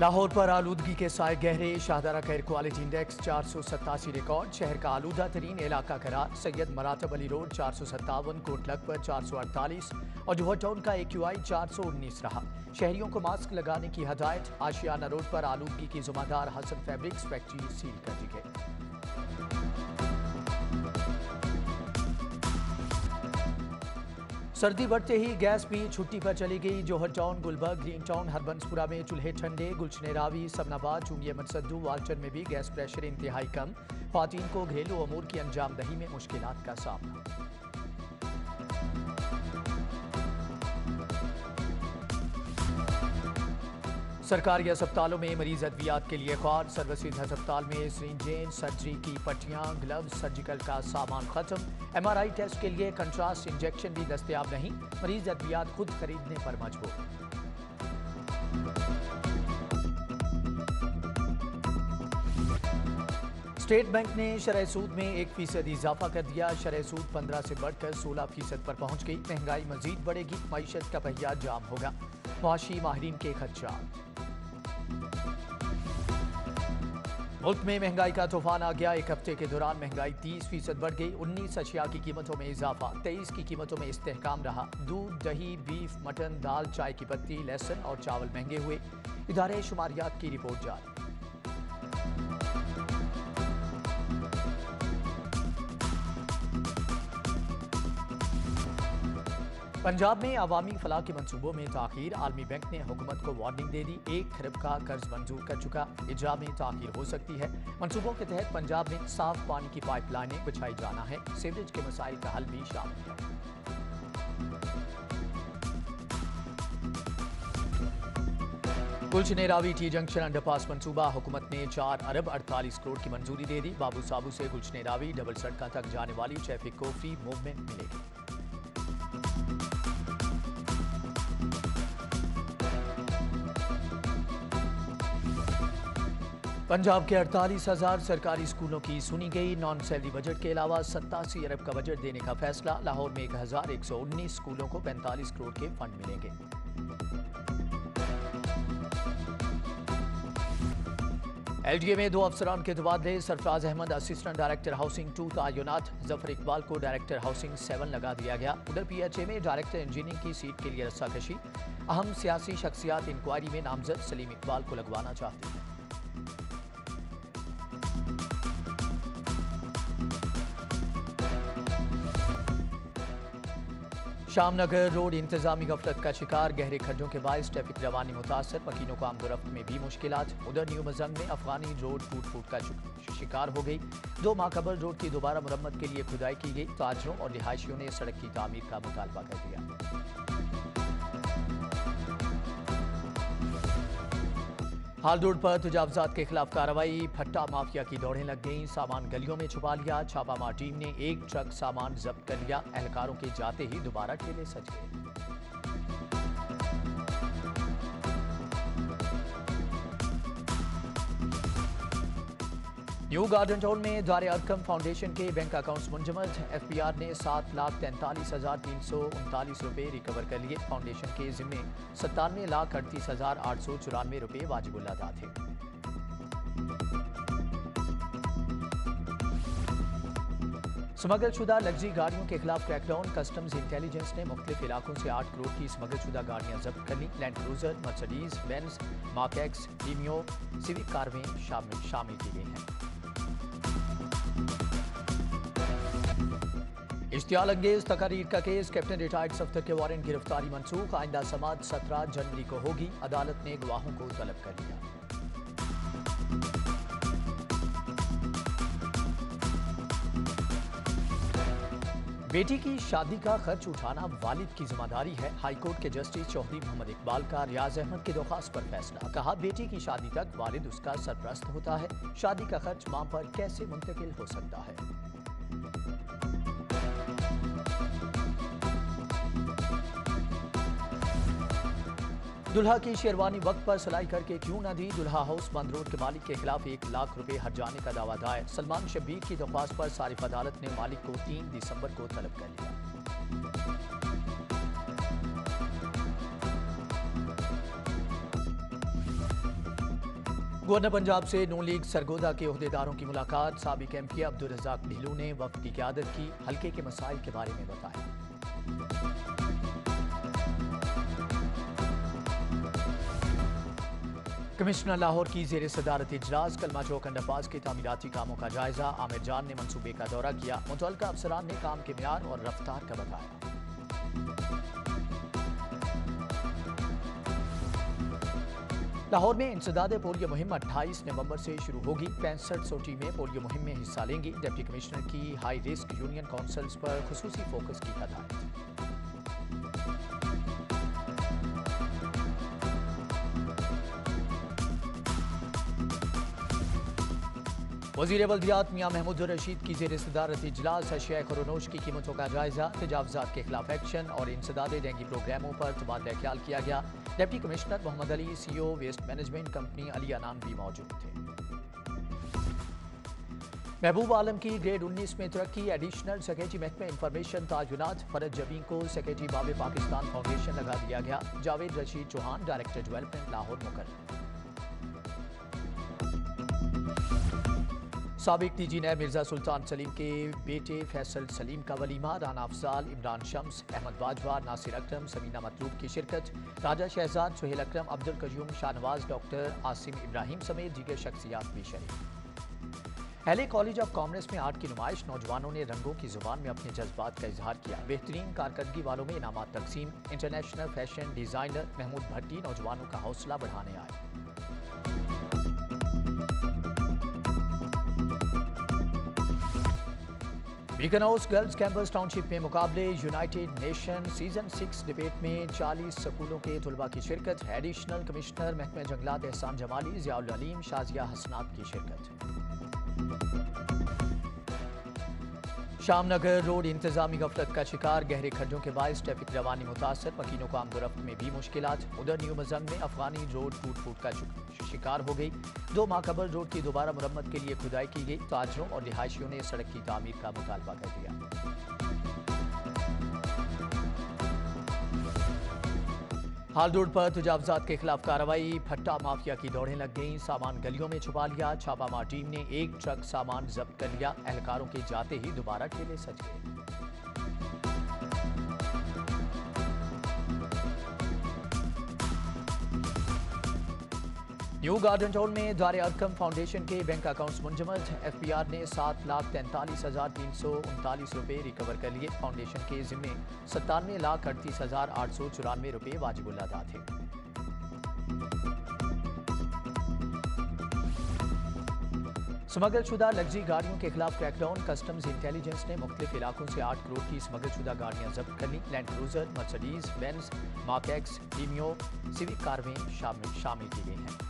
लाहौर पर आलूदगी के साय गहरे शाहदारा का एयर क्वालिटी इंडेक्स चार सौ सत्तासी रिकॉर्ड, शहर का आलूदा तरीन इलाका करार, सैयद मरातब अली रोड चार सौ सत्तावन, कोटलक पर चार सौ अड़तालीस और जोहर टाउन का ए क्यू आई चार सौ उन्नीस रहा। शहरियों को मास्क लगाने की हदायत, आशियाना रोड पर आलूदगी की जुम्मेदार हसन फैब्रिक्स फैक्ट्री सील कर दी गई। सर्दी बढ़ते ही गैस भी छुट्टी पर चली गई। Johar town Gulberg green town Harbanspura में चूल्हे ठंडे, गुलशन रावी समनाबाद चूँगी मनसद्दू सद्दू वाल्चर में भी गैस प्रेशर इंतहाई कम। खातन को घरेलू अमूर की अंजाम दही में मुश्किल का सामना। सरकारी अस्पतालों में मरीज़ अद्वियात के लिए ख्वार सर्वसिद्ध अस्पताल में सरिंजें सर्जरी की पट्टियाँ, ग्लव्स, सर्जिकल का सामान खत्म। एमआरआई टेस्ट के लिए कंट्रास्ट इंजेक्शन भी दस्तियाब नहीं, मरीज़ अद्वियात खुद खरीदने पर मजबूर। स्टेट बैंक ने शरह सूद में एक फ़ीसद इजाफा कर दिया। शरह सूद पंद्रह से बढ़कर सोलह फ़ीसद पर पहुँच गई। महँगाई मजीद बढ़ेगी, मीशत का पहिया जाम होगा माहरीन के खदशात। मुल्क में महँगाई का तूफ़ान आ गया। एक हफ़्ते के दौरान महँगाई 30 फ़ीसद बढ़ गई। 19 अशिया की कीमतों में इजाफा। 23 की कीमतों में इस्तेकाम रहा। दूध, दही, बीफ, मटन, दाल, चाय की पत्ती, लहसुन और चावल महँगे हुए। इदारे शुमारियात की रिपोर्ट जारी। पंजाब में आवामी फलाह के मनसूबों में ताखिर। आलमी बैंक ने हुकूमत को वार्निंग दे दी। एक खरब का कर्ज मंजूर कर चुका। इजरा में ताखिर हो सकती है। मनसूबों के तहत पंजाब में साफ़ पानी की पाइपलाइनें बिछाई जाना है। सीवरेज के मसाइल का हल भी शामिल है। Gulshan Ravi T junction underpass मनसूबा हुकूमत ने चार अरब अड़तालीस करोड़ की मंजूरी दे दी। बाबू साबू से गुलशन रावी। डबल सड़क तक जाने वाली ट्रैफ़िक को फ्री मूवमेंट मिलेगी। पंजाब के अड़तालीस हज़ार सरकारी स्कूलों की सुनी गई नॉन सैलरी बजट के अलावा सत्तासी अरब का बजट देने का फैसला, लाहौर में एक हज़ार एक सौ उन्नीस स्कूलों को पैंतालीस करोड़ के फंड मिलेंगे। एलडीए में दो अफसरान के तबादले, Sarfraz Ahmed assistant director housing two तयनात Zafar Iqbal को डायरेक्टर हाउसिंग सेवन लगा दिया गया। उधर पीएचए में डायरेक्टर इंजीनियरिंग की सीट के लिए रस्साकशी। अहम सियासी शख्सियात इंक्वायरी में नामजद सलीम इकबाल को लगवाना चाहती हैं। शामनगर रोड इंतजामी गफलत का शिकार, गहरे खड्डों के बायस ट्रैफ़िक रवानी मुतासर मकीनों को आमदोरफ्त में भी मुश्किल उधर न्यू मजंग में अफगानी रोड टूट फूट का शिकार हो गई। दो माकबल रोड की दोबारा मरम्मत के लिए खुदाई की गई। ताजरों और रिहायशियों ने सड़क की तमीर का मुतालबा कर दिया। हालदोड़ पर तजावजात के खिलाफ कार्रवाई, भट्टा माफिया की दौड़ें लग गई, सामान गलियों में छुपा लिया, छापामार टीम ने एक ट्रक सामान जब्त कर लिया, एहलकारों के जाते ही दोबारा ठेले सज गए। न्यू गार्डन टाउन में दार अरकम फाउंडेशन के बैंक अकाउंट्स मुंजमद एफपीआर ने सात लाख तैंतालीस हज़ार तीन सौ उनतालीस रुपये रिकवर कर लिए। फाउंडेशन के जिम्मे सत्तानवे लाख अड़तीस हज़ार आठ सौ चौरानवे रुपये वाजिबुल अदा थे। स्मगल शुदा लग्जरी गाड़ियों के खिलाफ क्रैकडाउन। कस्टम्स इंटेलिजेंस ने मुख्तलिफ़ इलाकों से आठ करोड़ की स्मगल शुदा गाड़ियाँ जब्त कर ली। Land cruiser, Mercedes Benz mark X Demio Civic car में शामिल शामिल की गई हैं। इश्तियाल अंगेज तकारीर का केस, कैप्टन रिटायर्ड सफ्तर के वारंट गिरफ्तारी मनसूख आइंदा समाज सत्रह जनवरी को होगी। अदालत ने गवाहों को तलब कर लिया। बेटी की शादी का खर्च उठाना वालिद की ज़िम्मेदारी है। हाईकोर्ट के जस्टिस चौधरी मोहम्मद इकबाल का रियाज अहमद की दरख्वास्त पर फैसला। कहा, बेटी की शादी तक वालिद उसका सरप्रस्त होता है। शादी का खर्च माँ पर कैसे मुंतकिल हो सकता है? दुल्हा की शेरवानी वक्त पर सिलाई करके क्यों न दी? दुल्हा हाउस बंद रोड के मालिक के खिलाफ एक लाख रुपए हट जाने का दावा दायर। सलमान शब्बीर की दरख्वास्त पर सारिफ अदालत ने मालिक को तीन दिसंबर को तलब कर लिया। गवर्नर पंजाब से नून लीग सरगोदा के अहदेदारों की मुलाकात। सबक एम पी अब्दुल रजाक ढिलू ने वफद की क्यादत की। हल्के के मसाइल के बारे में बताया कमिश्नर लाहौर की जेर सदारत इजलास कलमा चौक अंडरपास के तमीराती कामों का जायजा, आमिर जान ने मनसूबे का दौरा किया। मुतल अफसरान ने काम के म्यार और रफ्तार का बताया। लाहौर में इंसदाद पोलियो मुहिम 28 नवंबर से शुरू होगी। पैंसठ सौ टीमें पोलियो मुहिम में हिस्सा लेंगी। डिप्टी कमिश्नर की हाई रिस्क यूनियन काउंसिल्स पर खसूसी फोकस की हदायत। वज़ीर बल्दियात मियाँ महमूद रशीद की जेर सदारत इजलास अशिया खरोनोश की कीमतों का जायजा, तजावजात के खिलाफ एक्शन और इंसदाद डेंगी प्रोग्रामों पर तबादला ख्याल किया गया। Deputy commissioner Mohammad Ali CO waste management company Ali Anan भी मौजूद थे। महबूब आलम की ग्रेड 19 में तरक्की, एडिशनल सेक्रेटरी महकमे इंफॉर्मेशन ताजुनात, फरज जबी को सेक्रेटरी बाबे पाकिस्तान फाउंडेशन लगा दिया गया। जावेद रशीद चौहान, डायरेक्टर डेवलपमेंट लाहौर मुकर सबक डी नैब मिर्ज़ा सुल्तान सलीम के बेटे फैसल सलीम का वलीमा, राना अफजाल, इमरान शम्स, अहमद बाजवा, नासिर अक्रम, समीना मतलूब की शिरकत, राजा शहजाद सुहेल अक्रम, अब्दुल कयूम, शाहनवाज डॉक्टर आसिम इब्राहिम समेत दीगर शख्सियात भी शरीक एले कॉलेज ऑफ़ कॉमर्स में आर्ट की नुमाइश, नौजवानों ने रंगों की ज़ुबान में अपने जज्बात का इजहार किया। बेहतरीन कारकर्दगी वालों में इनाम तकसीम, international fashion designer Mahmood Bhatti नौजवानों का हौसला बढ़ाने आए। बीकनौस गर्ल्स कैंपस टाउनशिप में मुकाबले, united nation season six debate में 40 स्कूलों के तलबा की शिरकत, एडिशनल कमिश्नर महकमा जंगलात एहसान जमाली, जियाउल अलीम, शाजिया हसनात की शिरकत। शामनगर रोड इंतजामी गफलत का शिकार, गहरे खड्डों के बायस, ट्रैफ़िक रवानी मुतासर मकीनों को आमदोरफ्त में भी मुश्किल उधर न्यू मजंग में अफगानी रोड टूट फूट का शिकार हो गई। दो माकबर रोड की दोबारा मरम्मत के लिए खुदाई की गई। ताजरों और रिहायशियों ने सड़क की तमीर का मुतालबा कर दिया। हालदोड़ पर तजावजात के खिलाफ कार्रवाई, भट्टा माफिया की दौड़ें लग गईं, सामान गलियों में छुपा लिया, छापामार टीम ने एक ट्रक सामान जब्त कर लिया, एहलकारों के जाते ही दोबारा ठेले सज गए। न्यू गार्डन टाउन में द्वारे अरकम फाउंडेशन के बैंक अकाउंट्स मुंजमद। एफपीआर ने सात लाख तैंतालीस हज़ार तीन सौ उनतालीस रुपये रिकवर कर लिए। फाउंडेशन के जिम्मे सत्तानवे लाख अड़तीस हज़ार आठ सौ चौरानवे रुपये वाजिबुल अदा थे। स्मगलशुदा लग्जरी गाड़ियों के खिलाफ क्रैकडाउन। कस्टम्स इंटेलिजेंस ने मुख्तलिफ़ इलाकों से आठ करोड़ की स्मगलशुदा गाड़ियाँ जब्त कर ली। Land cruiser, Mercedes Benz mark X Demio Civic car में शामिल की गई हैं।